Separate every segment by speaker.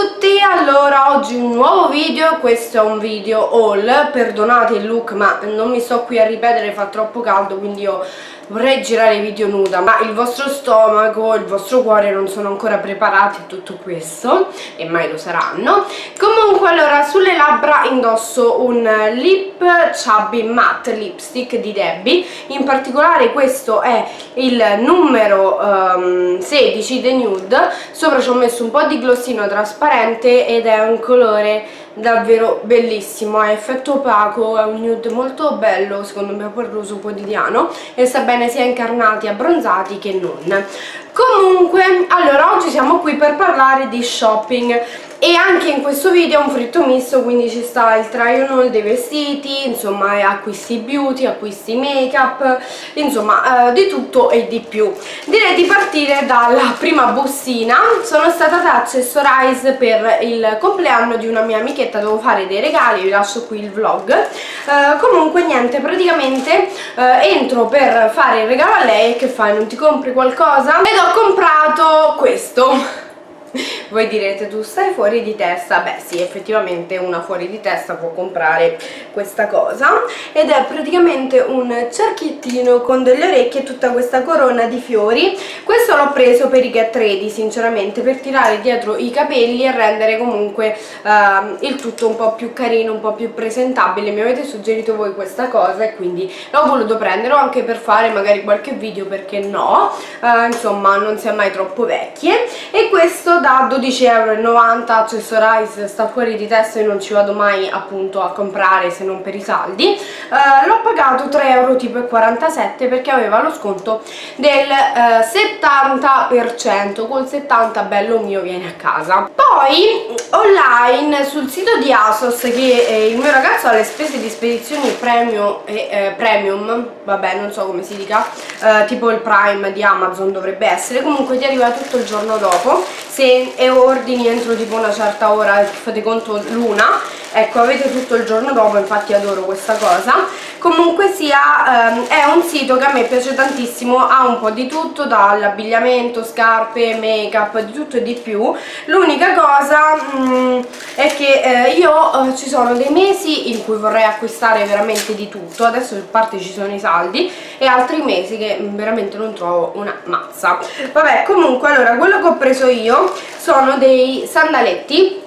Speaker 1: tutti, allora oggi un nuovo video, questo è un video haul, perdonate il look ma non mi sto qui a ripetere, fa troppo caldo quindi io vorrei girare video nuda ma il vostro stomaco, il vostro cuore non sono ancora preparati a tutto questo e mai lo saranno. Comunque allora sulle labbra indosso un lip chubby matte lipstick di Debbie. In particolare questo è il numero um, 16 The Nude. Sopra ci ho messo un po' di glossino trasparente ed è un colore davvero bellissimo, è effetto opaco, è un nude molto bello secondo me per l'uso quotidiano e sta bene sia incarnati, abbronzati che non. Comunque, allora oggi siamo qui per parlare di shopping e anche in questo video è un fritto misto quindi ci sta il try on haul dei vestiti insomma acquisti beauty, acquisti make up insomma eh, di tutto e di più. Direi di partire dalla prima bussina sono stata da Accessorize per il compleanno di una mia amichetta devo fare dei regali vi lascio qui il vlog. Eh, comunque niente praticamente eh, entro per fare il regalo a lei che fai non ti compri qualcosa? Ed ho comprato questo voi direte tu stai fuori di testa. Beh sì effettivamente una fuori di testa può comprare questa cosa. Ed è praticamente un cerchiettino con delle orecchie e tutta questa corona di fiori. Questo l'ho preso per i get ready sinceramente per tirare dietro i capelli e rendere comunque uh, il tutto un po' più carino un po' più presentabile. Mi avete suggerito voi questa cosa e quindi l'ho voluto prendere anche per fare magari qualche video perché no? Uh, insomma non si è mai troppo vecchie. E questo da 12,90 euro accessorize sta fuori di testa e non ci vado mai appunto a comprare se non per i saldi. Uh, l'ho pagato 3,47 euro tipo 47 perché aveva lo sconto del uh, 70% col 70 bello mio viene a casa. Poi online sul sito di Asos che eh, il mio ragazzo ha le spese di spedizioni premium, eh, premium vabbè non so come si dica eh, tipo il prime di Amazon dovrebbe essere. Comunque ti arriva tutto il giorno dopo. Se ordini entro tipo una certa ora fate conto l'una. Ecco avete tutto il giorno dopo infatti adoro questa cosa comunque sia ehm, è un sito che a me piace tantissimo ha un po' di tutto dall'abbigliamento, scarpe, make up di tutto e di più. L'unica cosa mh, mm, è che eh, io eh, ci sono dei mesi in cui vorrei acquistare veramente di tutto adesso a parte ci sono i saldi e altri mesi che mm, veramente non trovo una mazza. Vabbè comunque allora quello che ho preso io sono dei sandaletti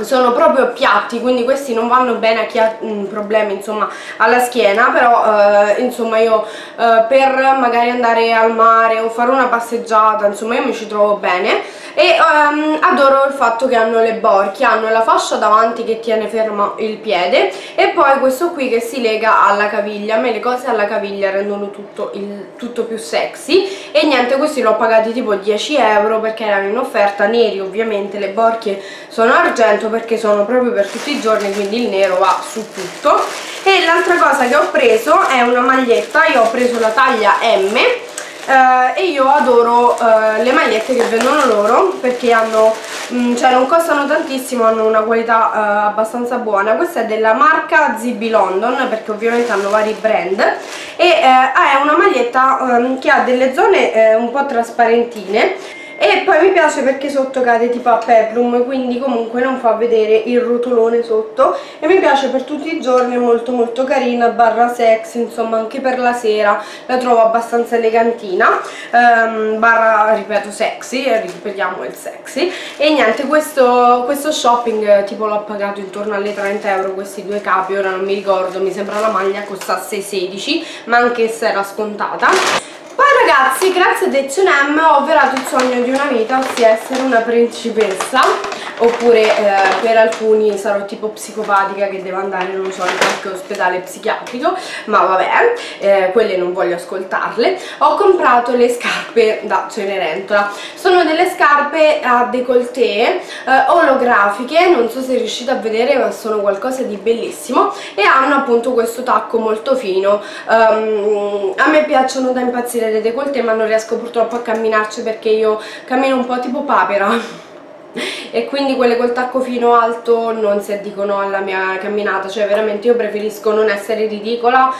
Speaker 1: sono proprio piatti quindi questi non vanno bene a chi ha mh, problemi insomma alla schiena però eh, insomma io eh, per magari andare al mare o fare una passeggiata insomma io mi ci trovo bene e um, adoro il fatto che hanno le borchie hanno la fascia davanti che tiene fermo il piede e poi questo qui che si lega alla caviglia. A me le cose alla caviglia rendono tutto, il, tutto più sexy e niente questi l'ho pagati tipo 10 euro perché erano in offerta neri ovviamente le borchie sono argento perché sono proprio per tutti i giorni quindi il nero va su tutto. E l'altra cosa che ho preso è una maglietta io ho preso la taglia M eh, e io adoro eh, le magliette che vendono loro perché hanno, mh, mm, cioè non costano tantissimo, hanno una qualità eh, abbastanza buona. Questa è della marca ZB London perché ovviamente hanno vari brand. E eh, è una maglietta ehm, che ha delle zone eh, un po' trasparentine e poi mi piace perché sotto cade tipo a peplum quindi comunque non fa vedere il rotolone sotto. E mi piace per tutti i giorni è molto molto carina barra sexy insomma anche per la sera la trovo abbastanza elegantina. Um, barra ripeto sexy e ripetiamo il sexy. E niente questo, questo shopping tipo l'ho pagato intorno alle 30 euro questi due capi ora non mi ricordo mi sembra la maglia costasse 16 ma anche se era scontata poi ragazzi, grazie ad H&M ho verato il sogno di una vita, ossia essere una principessa oppure eh, per alcuni sarò tipo psicopatica che deve andare, non so, in qualche ospedale psichiatrico ma vabbè, eh, quelle non voglio ascoltarle. Ho comprato le scarpe da Cenerentola. Sono delle scarpe a décolleté eh, olografiche non so se riuscite a vedere ma sono qualcosa di bellissimo e hanno appunto questo tacco molto fino. Um, a me piacciono da impazzire le décolleté ma non riesco purtroppo a camminarci perché io cammino un po' tipo papera e quindi quelle col tacco fino alto non si addicono alla mia camminata cioè veramente io preferisco non essere ridicola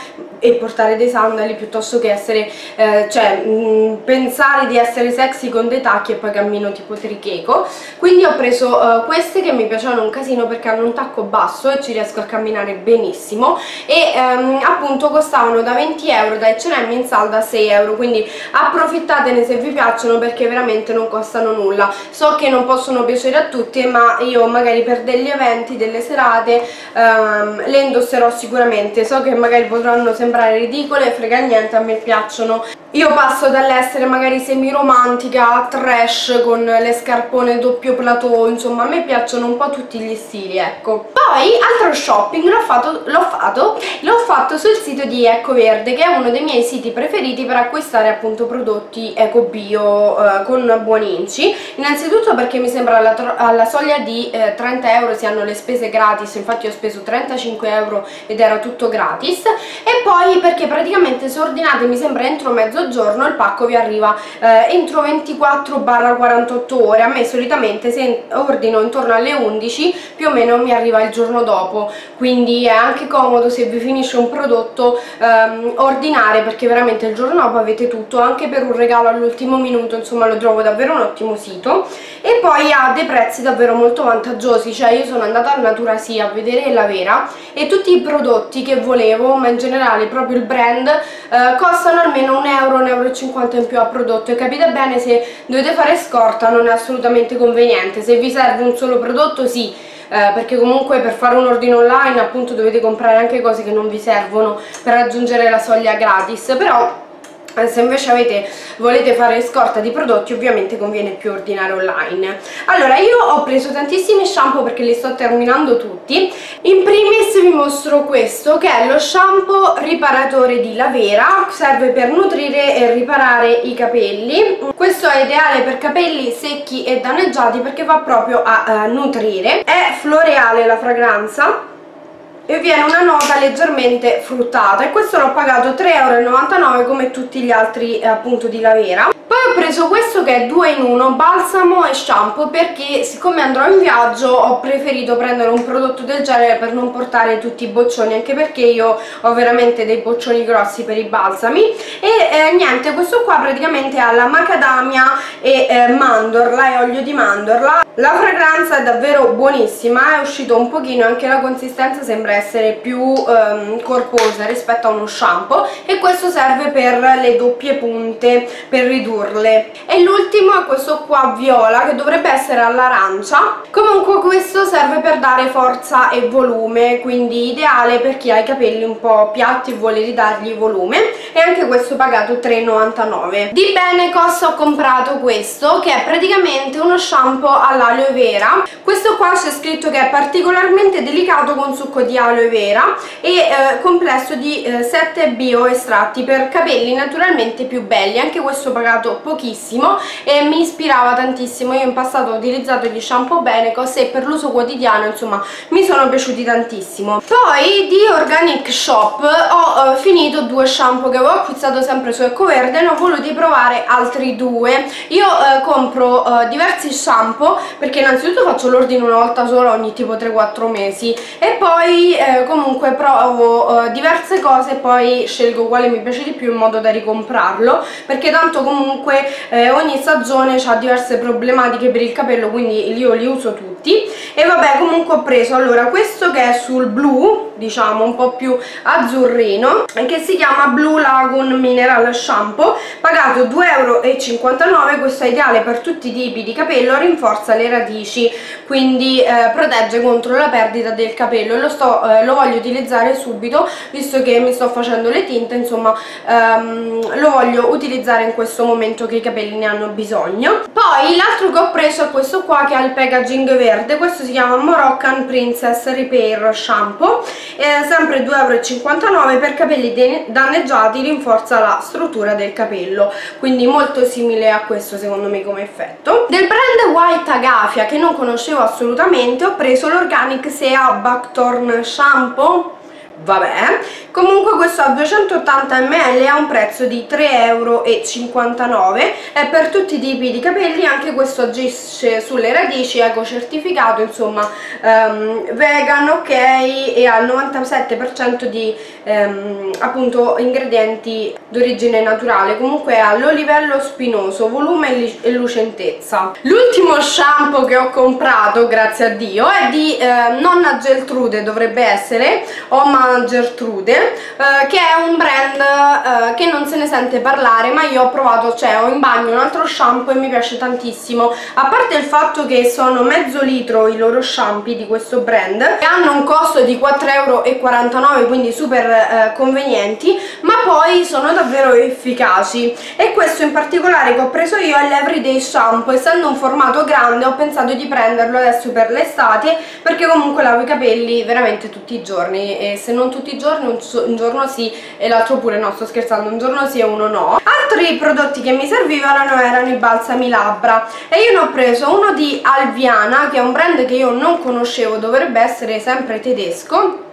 Speaker 1: e portare dei sandali piuttosto che essere eh, cioè mh, mm, pensare di essere sexy con dei tacchi e poi cammino tipo tricheco. Quindi ho preso uh, queste che mi piacevano un casino perché hanno un tacco basso e ci riesco a camminare benissimo. E um, appunto costavano da 20 euro da H&M in salda a 6 euro. Quindi approfittatene se vi piacciono perché veramente non costano nulla. So che non possono piacere a tutti ma io magari per degli eventi, delle serate um, le indosserò sicuramente. So che magari potranno sembrare ridicole frega niente, a me piacciono io passo dall'essere magari semi-romantica a trash con le scarpone doppio plateau, insomma a me piacciono un po' tutti gli stili, ecco. Poi, altro shopping l'ho fatto, fatto, fatto sul sito di Eco Verde, che è uno dei miei siti preferiti per acquistare appunto prodotti eco bio eh, con buoni inci. Innanzitutto perché mi sembra alla, alla soglia di eh, 30 euro si hanno le spese gratis, infatti ho speso 35 euro ed era tutto gratis. E poi perché praticamente se ordinate mi sembra entro giorno il pacco vi arriva eh, entro 24-48 ore. A me solitamente se ordino intorno alle 11 più o meno mi arriva il giorno dopo. Quindi è anche comodo se vi finisce un prodotto ehm, ordinare perché veramente il giorno dopo avete tutto anche per un regalo all'ultimo minuto insomma lo trovo davvero un ottimo sito. E poi ha dei prezzi davvero molto vantaggiosi cioè io sono andata al Natura Sì a vedere la vera e tutti i prodotti che volevo ma in generale proprio il brand eh, costano almeno un euro 1,50 euro in più a prodotto. E capite bene se dovete fare scorta non è assolutamente conveniente. Se vi serve un solo prodotto sì eh, perché comunque per fare un ordine online appunto dovete comprare anche cose che non vi servono per raggiungere la soglia gratis. Però se invece avete, volete fare scorta di prodotti ovviamente conviene più ordinare online. Allora io ho preso tantissimi shampoo perché li sto terminando tutti. In primis vi mostro questo che è lo shampoo riparatore di Lavera. Serve per nutrire e riparare i capelli. Questo è ideale per capelli secchi e danneggiati perché va proprio a, a nutrire. È floreale la fragranza e viene una nota leggermente fruttata. E questo l'ho pagato 3,99 euro come tutti gli altri eh, appunto di Lavera poi ho preso questo che è 2 in 1 balsamo e shampoo perché siccome andrò in viaggio ho preferito prendere un prodotto del genere per non portare tutti i boccioni anche perché io ho veramente dei boccioni grossi per i balsami. E eh, niente questo qua praticamente ha la macadamia e eh, mandorla e olio di mandorla. La fragranza è davvero buonissima è uscito un pochino anche la consistenza sembra essere più ehm, corposa rispetto a uno shampoo. E questo serve per le doppie punte per ridurle e l'ultimo è questo qua viola che dovrebbe essere all'arancia. Comunque questo serve per dare forza e volume quindi ideale per chi ha i capelli un po' piatti e vuole ridargli volume. E anche questo pagato 3,99 di bene cosa ho comprato questo che è praticamente uno shampoo all'aloe vera. Questo qua c'è scritto che è particolarmente delicato con succo di aloe vera e eh, complesso di eh, 7 bioestratti per capelli naturalmente più belli. Anche questo pagato pochissimo e mi ispirava tantissimo. Io in passato ho utilizzato gli shampoo Benecos e per l'uso quotidiano insomma mi sono piaciuti tantissimo. Poi di Organic Shop ho eh, finito due shampoo che avevo acquistato sempre su Ecoverde e ne ho voluti provare altri due. Io eh, compro eh, diversi shampoo perché innanzitutto faccio l'ordine una volta sola ogni tipo 3-4 mesi e poi eh, comunque provo eh, diverse cose e poi scelgo quale mi piace di più in modo da ricomprarlo perché tanto comunque eh, ogni stagione ha diverse problematiche per il capello quindi io li uso tutti. E vabbè comunque ho preso allora questo che è sul blu diciamo un po' più azzurrino che si chiama Blue Lagoon Mineral Shampoo pagato 2,59 euro questo è ideale per tutti i tipi di capello rinforza le radici quindi eh, protegge contro la perdita del capello. Lo sto eh, lo voglio utilizzare subito visto che mi sto facendo le tinte insomma ehm, lo voglio utilizzare in questo momento che i capelli ne hanno bisogno. Poi l'altro che ho preso è questo qua che ha il packaging verde. Questo si chiama Moroccan Princess Repair Shampoo. Eh, sempre 2,59 euro per capelli danneggiati rinforza la struttura del capello. Quindi molto simile a questo secondo me come effetto. Del brand White Agafia che non conoscevo assolutamente ho preso l'Organic Sea Buckthorn Shampoo vabbè. Comunque questo a 280 ml ha un prezzo di 3,59 euro e per tutti i tipi di capelli anche questo agisce sulle radici eco certificato insomma um, vegan ok e al 97% di um, appunto ingredienti d'origine naturale. Comunque ha l'olivello spinoso volume e lucentezza. L'ultimo shampoo che ho comprato grazie a Dio è di eh, nonna Geltrude dovrebbe essere. Oma Gertrude eh, che è un brand eh, che non se ne sente parlare ma io ho provato, cioè ho in bagno un altro shampoo e mi piace tantissimo. A parte il fatto che sono mezzo litro i loro shampoo di questo brand che hanno un costo di 4,49 euro quindi super eh, convenienti ma poi sono davvero efficaci. E questo in particolare che ho preso io è l'Everyday Shampoo. Essendo un formato grande ho pensato di prenderlo adesso per l'estate perché comunque lavo i capelli veramente tutti i giorni e se non tutti i giorni un, un giorno sì e l'altro pure no sto scherzando un giorno sì e uno no. Altri prodotti che mi servivano erano i balsami labbra e io ne ho preso uno di Alviana che è un brand che io non conoscevo dovrebbe essere sempre tedesco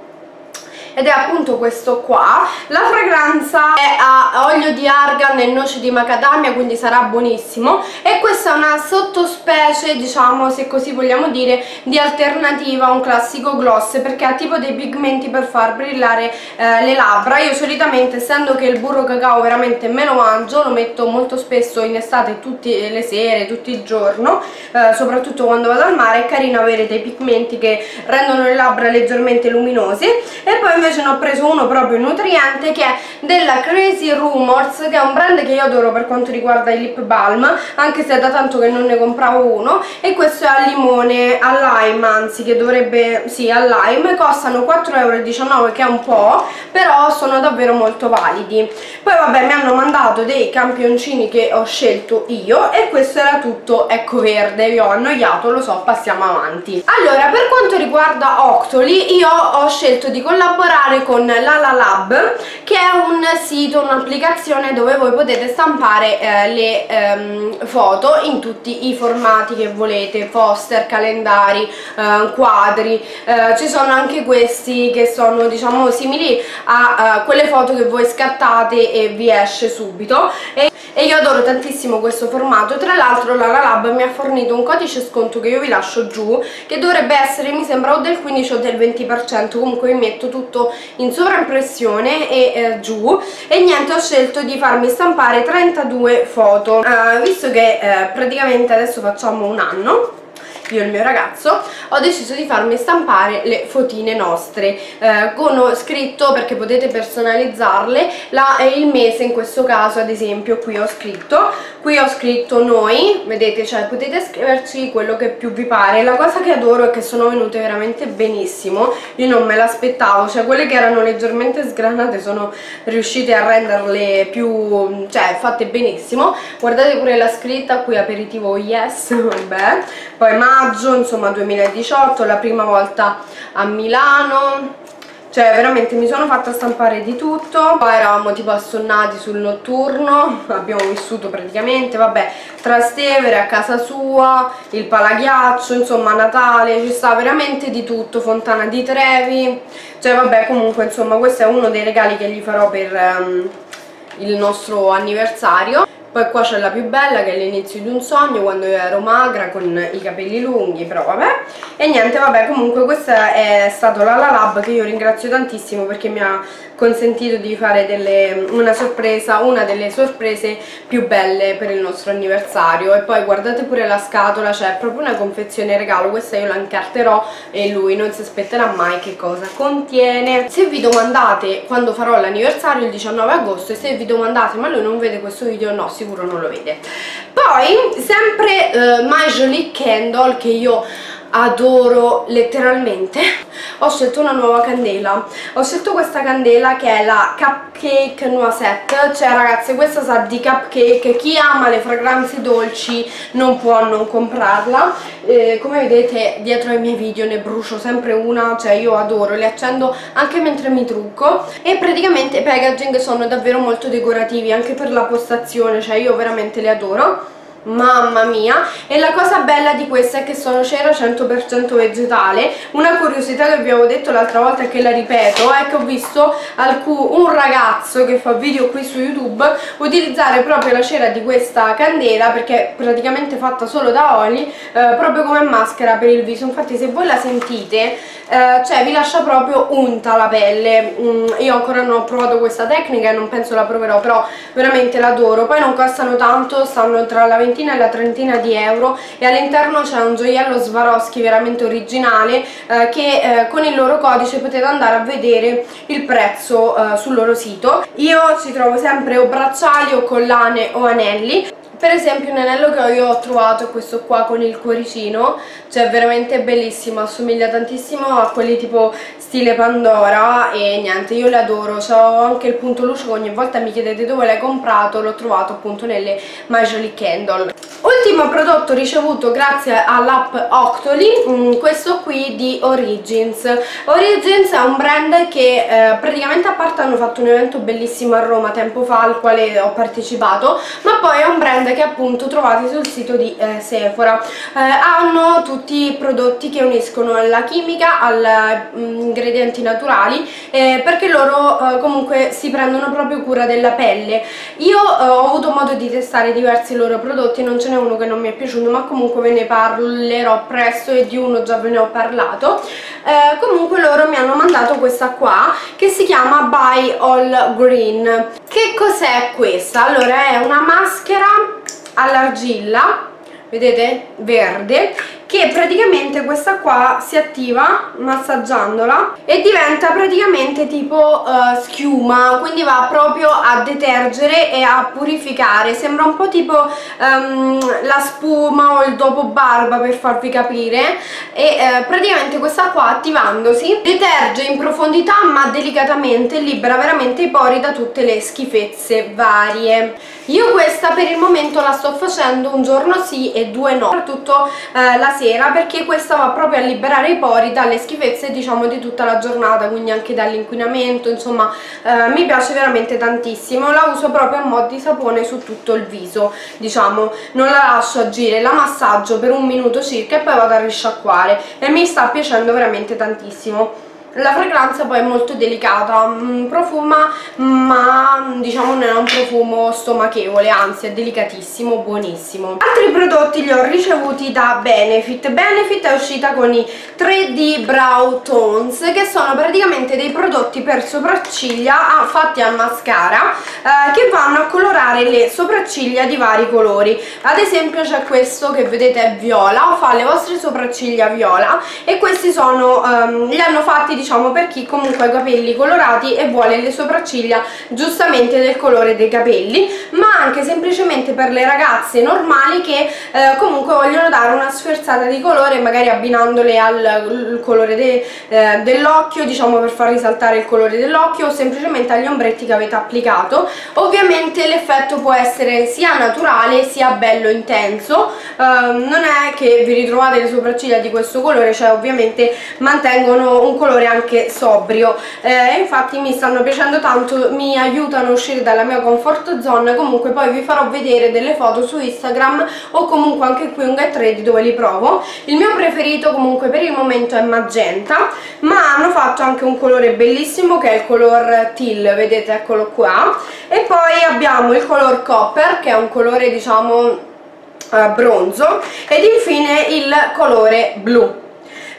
Speaker 1: ed è appunto questo qua. La fragranza è a olio di argan e noce di macadamia quindi sarà buonissimo. E questa è una sottospecie diciamo se così vogliamo dire di alternativa a un classico gloss perché ha tipo dei pigmenti per far brillare eh, le labbra. Io solitamente essendo che il burro cacao veramente me lo mangio lo metto molto spesso in estate tutte le sere, tutto il giorno eh, soprattutto quando vado al mare è carino avere dei pigmenti che rendono le labbra leggermente luminose. E poi invece ne ho preso uno proprio nutriente che è della Crazy Rumors che è un brand che io adoro per quanto riguarda i lip balm anche se è da tanto che non ne compravo uno e questo è al limone, al lime anzi che dovrebbe, sì al lime costano 4,19€ che è un po' però sono davvero molto validi. Poi vabbè mi hanno mandato dei campioncini che ho scelto io e questo era tutto ecco verde vi ho annoiato lo so passiamo avanti. Allora per quanto riguarda Octoly io ho scelto di collaborare lavorare con Lala Lab che è un sito, un'applicazione dove voi potete stampare eh, le ehm, foto in tutti i formati che volete, poster, calendari, eh, quadri, eh, ci sono anche questi che sono diciamo simili a eh, quelle foto che voi scattate e vi esce subito. E e io adoro tantissimo questo formato. Tra l'altro la Lab mi ha fornito un codice sconto che io vi lascio giù che dovrebbe essere mi sembra o del 15 o del 20% comunque vi metto tutto in sovraimpressione e eh, giù. E niente ho scelto di farmi stampare 32 foto. Uh, visto che eh, praticamente adesso facciamo un anno io e il mio ragazzo ho deciso di farmi stampare le fotine nostre. Eh, con scritto perché potete personalizzarle la, eh, il mese in questo caso ad esempio qui ho scritto. Qui ho scritto noi vedete cioè potete scriverci quello che più vi pare. La cosa che adoro è che sono venute veramente benissimo. Io non me l'aspettavo cioè quelle che erano leggermente sgranate sono riuscite a renderle più cioè fatte benissimo. Guardate pure la scritta qui aperitivo yes vabbè poi maggio insomma 2018 la prima volta a Milano. Cioè veramente mi sono fatta stampare di tutto. Poi eravamo tipo assonnati sul notturno abbiamo vissuto praticamente vabbè Trastevere a casa sua il palaghiaccio insomma Natale ci sta veramente di tutto Fontana di Trevi. Cioè vabbè comunque insomma questo è uno dei regali che gli farò per um, il nostro anniversario poi qua c'è la più bella che è l'inizio di un sogno quando io ero magra con i capelli lunghi, però vabbè. E niente, vabbè, comunque questa è stata la La Lab che io ringrazio tantissimo perché mi ha consentito di fare delle, una sorpresa, una delle sorprese più belle per il nostro anniversario e poi guardate pure la scatola, c'è proprio una confezione regalo, questa io la incarterò e lui non si aspetterà mai che cosa contiene. Se vi domandate quando farò l'anniversario il 19 agosto e se vi domandate ma lui non vede questo video, no sicuro non lo vede. Poi sempre uh, My Jolie Candle che io adoro letteralmente. Ho scelto una nuova candela. Ho scelto questa candela che è la Cupcake Noisette. Cioè ragazzi questa sa di cupcake. Chi ama le fragranze dolci non può non comprarla. Eh, come vedete dietro ai miei video ne brucio sempre una. Cioè io adoro, le accendo anche mentre mi trucco. E praticamente i packaging sono davvero molto decorativi anche per la postazione. Cioè io veramente le adoro mamma mia. E la cosa bella di questa è che sono cera 100% vegetale. Una curiosità che vi avevo detto l'altra volta e che la ripeto è che ho visto un ragazzo che fa video qui su youtube utilizzare proprio la cera di questa candela perché è praticamente fatta solo da oli eh, proprio come maschera per il viso. Infatti se voi la sentite eh, cioè vi lascia proprio unta la pelle. Mm, io ancora non ho provato questa tecnica e non penso la proverò però veramente l'adoro. Poi non costano tanto stanno tra la ventina e la trentina di euro e all'interno c'è un gioiello Swarovski veramente originale eh, che eh, con il loro codice potete andare a vedere il prezzo eh, sul loro sito. Io ci trovo sempre o bracciali o collane o anelli per esempio un anello che io ho trovato è questo qua con il cuoricino cioè veramente bellissimo assomiglia tantissimo a quelli tipo stile Pandora e niente io le adoro. Ho anche il punto luce ogni volta mi chiedete dove l'hai comprato l'ho trovato appunto nelle Magic Candle. Ultimo prodotto ricevuto grazie all'app Octoly mm, questo qui di Origins. Origins è un brand che eh, praticamente a parte hanno fatto un evento bellissimo a Roma tempo fa al quale ho partecipato ma poi è un brand che appunto trovate sul sito di eh, Sephora. Eh, hanno tutti i prodotti che uniscono la chimica agli mm, ingredienti naturali eh, perché loro eh, comunque si prendono proprio cura della pelle. Io eh, ho avuto modo di testare diversi loro prodotti non ce n'è uno che non mi è piaciuto ma comunque ve ne parlerò presto e di uno già ve ne ho parlato. Eh, comunque loro mi hanno mandato questa qua che si chiama Buy All Green. Che cos'è questa? allora è una maschera all'argilla vedete verde che praticamente questa qua si attiva massaggiandola e diventa praticamente tipo uh, schiuma quindi va proprio a detergere e a purificare. Sembra un po' tipo um, la spuma o il dopo barba per farvi capire. E uh, praticamente questa qua attivandosi deterge in profondità ma delicatamente libera veramente i pori da tutte le schifezze varie. Io questa per il momento la sto facendo un giorno sì e due no. Soprattutto uh, la sera perché questa va proprio a liberare i pori dalle schifezze diciamo di tutta la giornata quindi anche dall'inquinamento insomma eh, mi piace veramente tantissimo la uso proprio a mo' di sapone su tutto il viso diciamo non la lascio agire la massaggio per un minuto circa e poi vado a risciacquare e mi sta piacendo veramente tantissimo la fragranza poi è molto delicata, mm, profuma ma diciamo non è un profumo stomachevole, anzi è delicatissimo, buonissimo. Altri prodotti li ho ricevuti da Benefit, Benefit è uscita con i 3D Brow Tones che sono praticamente dei prodotti per sopracciglia fatti a mascara eh, che vanno a colorare le sopracciglia di vari colori. Ad esempio c'è questo che vedete è viola, fa le vostre sopracciglia viola e questi sono, um, li hanno fatti diciamo per chi comunque ha i capelli colorati e vuole le sopracciglia giustamente del colore dei capelli ma anche semplicemente per le ragazze normali che eh, comunque vogliono dare una sferzata di colore magari abbinandole al colore de, eh, dell'occhio diciamo per far risaltare il colore dell'occhio o semplicemente agli ombretti che avete applicato. Ovviamente l'effetto può essere sia naturale sia bello intenso. Eh, non è che vi ritrovate le sopracciglia di questo colore cioè ovviamente mantengono un colore anche sobrio. Eh, infatti mi stanno piacendo tanto mi aiutano a uscire dalla mia comfort zone. Comunque poi vi farò vedere delle foto su Instagram o comunque anche qui un get ready dove li provo. Il mio preferito comunque per il momento è magenta ma hanno fatto anche un colore bellissimo che è il color teal vedete eccolo qua. E poi abbiamo il color copper che è un colore diciamo Uh, bronzo. Ed infine il colore blu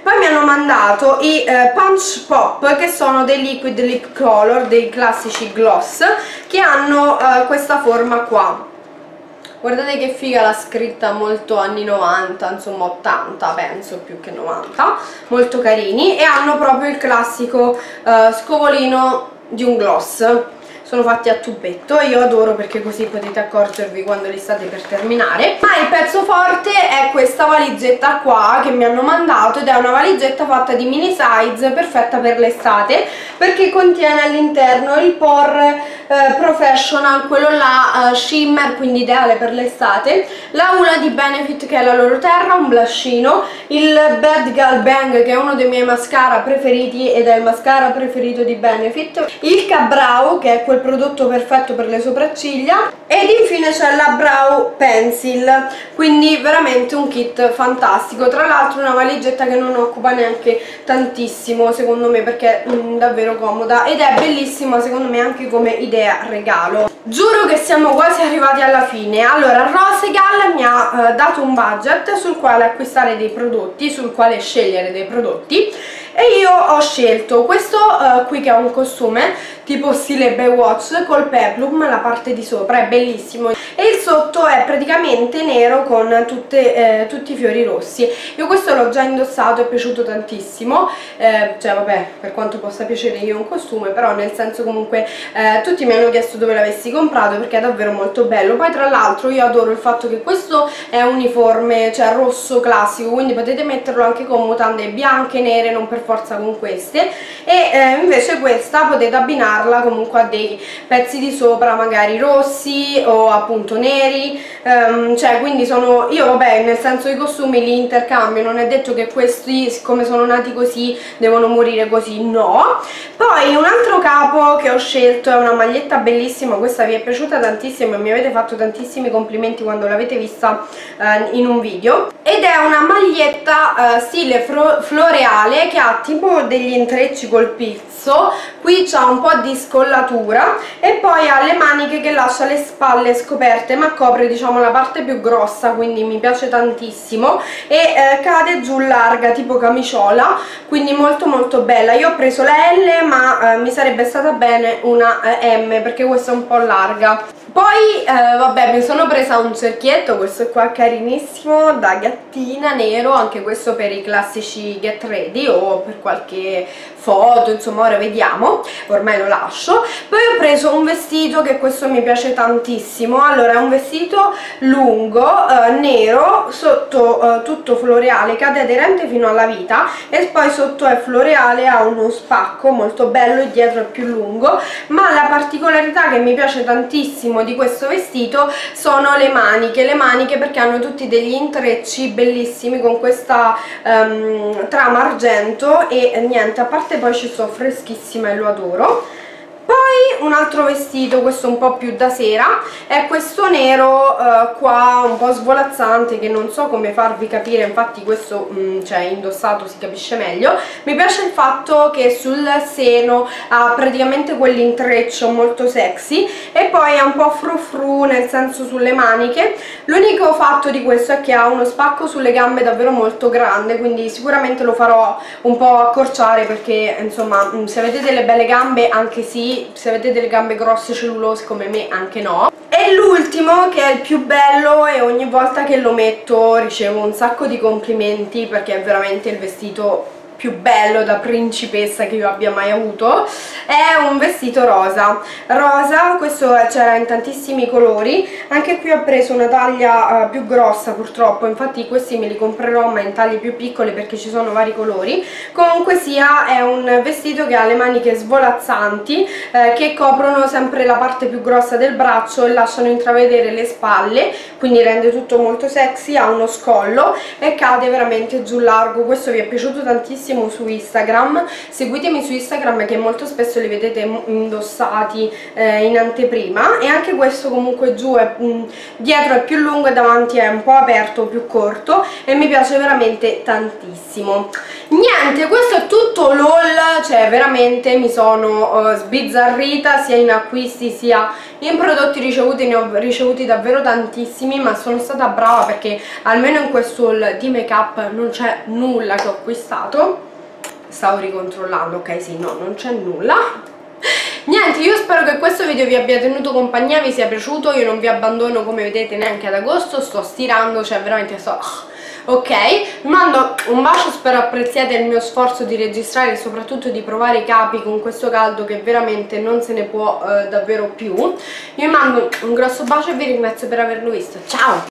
Speaker 1: poi mi hanno mandato i eh, Punch Pop che sono dei liquid lip color, dei classici gloss che hanno eh, questa forma qua. Guardate che figa la scritta molto anni 90 insomma 80 penso più che 90 molto carini. E hanno proprio il classico eh, scovolino di un gloss sono fatti a tubetto e io adoro perché così potete accorgervi quando li state per terminare. Ma il pezzo forte è questa valigetta qua che mi hanno mandato ed è una valigetta fatta di mini size perfetta per l'estate perché contiene all'interno il Pore eh, Professional, quello là eh, shimmer, quindi ideale per l'estate, la Ula di Benefit che è la loro terra, un blushino, il Bad Girl Bang che è uno dei miei mascara preferiti ed è il mascara preferito di Benefit, il Cabrao che è quel prodotto perfetto per le sopracciglia ed infine c'è la Brow Pencil, quindi veramente un kit fantastico, tra l'altro una valigetta che non occupa neanche tantissimo secondo me perché è mm, davvero comoda ed è bellissima secondo me anche come idea regalo. Giuro che siamo quasi arrivati alla fine, allora Rosegal mi ha eh, dato un budget sul quale acquistare dei prodotti, sul quale scegliere dei prodotti e io ho scelto questo uh, qui che è un costume tipo stile Baywatch col peplum la parte di sopra è bellissimo. E il sotto è praticamente nero con tutte, eh, tutti i fiori rossi. Io questo l'ho già indossato è piaciuto tantissimo. Eh, cioè vabbè per quanto possa piacere io un costume però nel senso comunque eh, tutti mi hanno chiesto dove l'avessi comprato perché è davvero molto bello. Poi tra l'altro io adoro il fatto che questo è uniforme cioè rosso classico quindi potete metterlo anche con mutande bianche, nere non per forza con queste. E eh, invece questa potete abbinarla comunque a dei pezzi di sopra magari rossi o appunto neri um, cioè quindi sono io vabbè nel senso i costumi li intercambio non è detto che questi siccome sono nati così devono morire così no. Poi un altro capo che ho scelto è una maglietta bellissima questa vi è piaciuta tantissimo e mi avete fatto tantissimi complimenti quando l'avete vista uh, in un video. Ed è una maglietta uh, stile floreale che ha tipo degli intrecci col pizzo qui c'ha un po' di scollatura e poi ha le maniche che lascia le spalle scoperte ma copre diciamo la parte più grossa quindi mi piace tantissimo e eh, cade giù larga tipo camiciola quindi molto molto bella. Io ho preso la L ma eh, mi sarebbe stata bene una eh, M perché questa è un po' larga. Poi eh, vabbè mi sono presa un cerchietto questo qua carinissimo da gattina nero anche questo per i classici get ready o per qualche foto insomma ora vediamo ormai lo lascio. Poi ho preso un vestito che questo mi piace tantissimo. Allora è un vestito lungo eh, nero sotto eh, tutto floreale cade aderente fino alla vita e poi sotto è floreale ha uno spacco molto bello e dietro è più lungo. Ma la particolarità che mi piace tantissimo di questo vestito sono le maniche le maniche perché hanno tutti degli intrecci bellissimi con questa um, trama argento e niente a parte poi ci sto freschissima e lo adoro poi un altro vestito, questo un po' più da sera, è questo nero uh, qua un po' svolazzante che non so come farvi capire, infatti questo mm, cioè indossato si capisce meglio. Mi piace il fatto che sul seno ha praticamente quell'intreccio molto sexy e poi ha un po' frufru nel senso sulle maniche. L'unico fatto di questo è che ha uno spacco sulle gambe davvero molto grande, quindi sicuramente lo farò un po' accorciare perché insomma mm, se avete delle belle gambe anche sì se avete delle gambe grosse cellulose come me anche no. E l'ultimo che è il più bello e ogni volta che lo metto ricevo un sacco di complimenti perché è veramente il vestito più bello da principessa che io abbia mai avuto è un vestito rosa. Rosa, questo c'era in tantissimi colori anche qui ho preso una taglia uh, più grossa purtroppo infatti questi me li comprerò ma in taglie più piccole perché ci sono vari colori. Comunque sia è un vestito che ha le maniche svolazzanti eh, che coprono sempre la parte più grossa del braccio e lasciano intravedere le spalle quindi rende tutto molto sexy ha uno scollo e cade veramente giù largo. Questo vi è piaciuto tantissimo tantissimo su Instagram. Seguitemi su Instagram che molto spesso li vedete indossati eh, in anteprima. E anche questo comunque giù è, mh, mm, dietro è più lungo e davanti è un po' aperto più corto. E mi piace veramente tantissimo niente questo è tutto l'haul cioè veramente mi sono uh, sbizzarrita sia in acquisti sia in prodotti ricevuti ne ho ricevuti davvero tantissimi ma sono stata brava perché almeno in questo haul di make up non c'è nulla che ho acquistato. Stavo ricontrollando ok sì no non c'è nulla. Niente, io spero che questo video vi abbia tenuto compagnia, vi sia piaciuto, io non vi abbandono come vedete neanche ad agosto, sto stirando, cioè veramente sto ok mando un bacio spero apprezziate il mio sforzo di registrare e soprattutto di provare i capi con questo caldo che veramente non se ne può eh, davvero più. Io vi mando un grosso bacio e vi ringrazio per averlo visto. Ciao